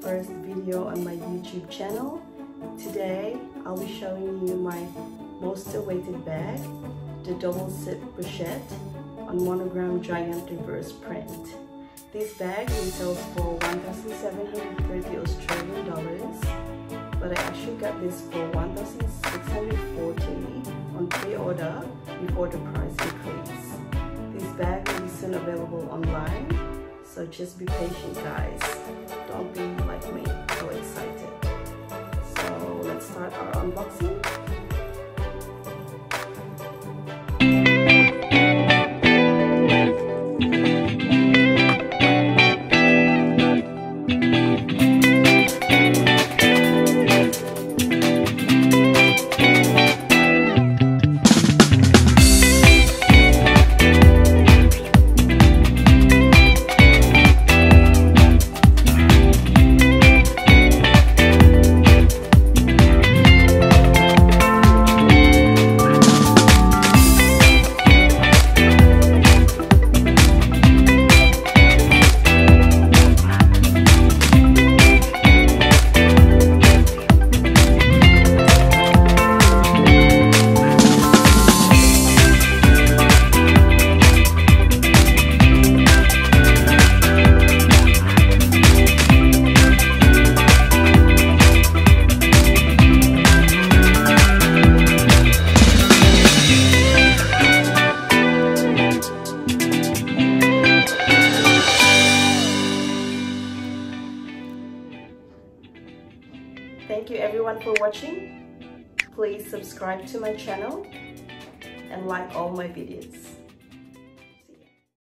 first video on my YouTube channel. Today, I'll be showing you my most awaited bag, the double zip pochette on monogram giant reverse print. This bag retails for 1,730 Australian dollars, but I actually got this for 1,640 on pre-order before the price increase. This bag will be soon available online, so just be patient guys. Don't be like me, so excited. So let's start our unboxing. Thank you everyone for watching. Please subscribe to my channel and like all my videos.